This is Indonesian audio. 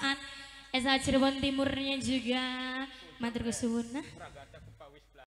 percintaan Esa Cirebon Timurnya juga Matur Kesuwun nah.